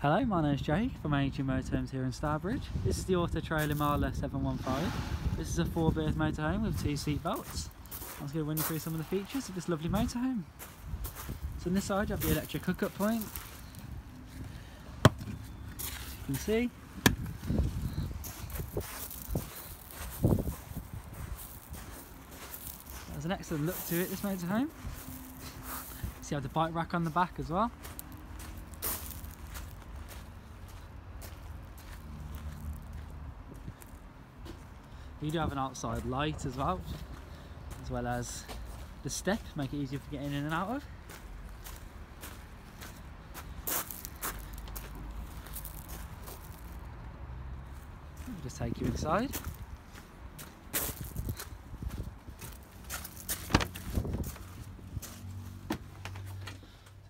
Hello, my name is Jake from AEG Motorhomes here in Stourbridge. This is the Auto-Trail Imala 715. This is a four berth motorhome with two seat belts. I was going to run you through some of the features of this lovely motorhome. So on this side you have the electric hookup point. As you can see. There's an excellent look to it, this motorhome. So you have the bike rack on the back as well. You do have an outside light as well, as well as the step, make it easier for getting in and out of. I'll just take you inside.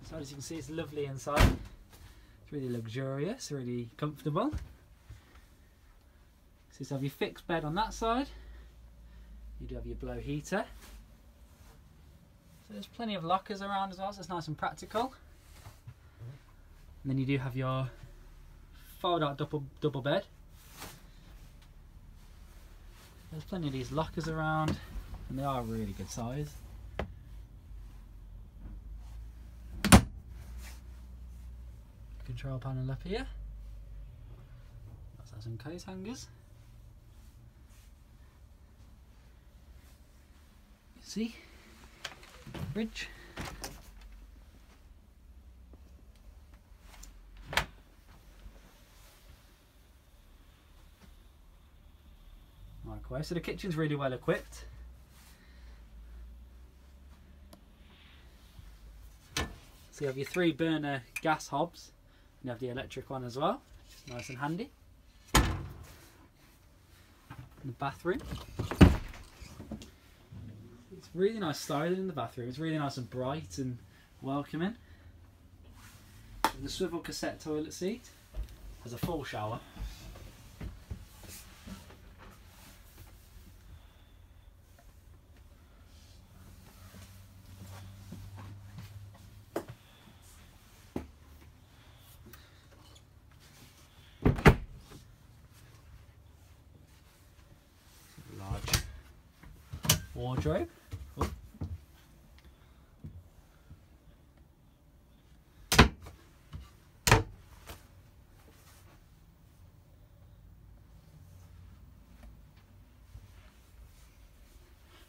So as you can see, it's lovely inside. It's really luxurious, really comfortable. So you have your fixed bed on that side. You do have your blow heater. So there's plenty of lockers around as well, so it's nice and practical. And then you do have your fold out double, double bed. There's plenty of these lockers around and they are really good size. Control panel up here. That's some coat hangers. See? Bridge. Likewise, so the kitchen's really well equipped. So you have your three burner gas hobs, and you have the electric one as well, which is nice and handy. the bathroom. It's really nice styling in the bathroom. It's really nice and bright and welcoming. And the swivel cassette toilet seat has a full shower. Large wardrobe.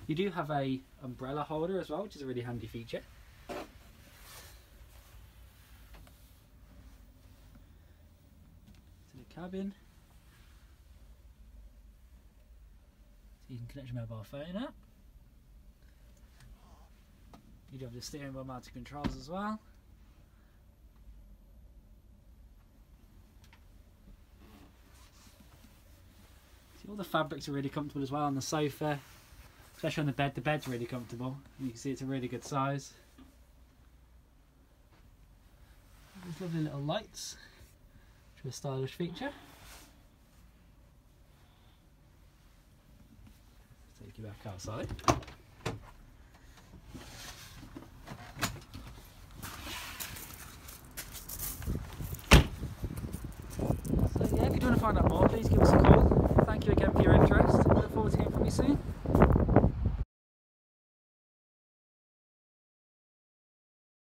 You do have a umbrella holder as well, which is a really handy feature. To the cabin. So you can connect your mobile phone up. You do have the steering wheel mounted controls as well. See all the fabrics are really comfortable as well on the sofa, especially on the bed. The bed's really comfortable. You can see it's a really good size. These lovely little lights, which are a stylish feature. Take you back outside. So yeah, if you want to find out more, please give us a call. Thank you again for your interest. I look forward to hearing from you soon.